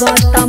bota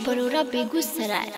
jail Baba Khalifa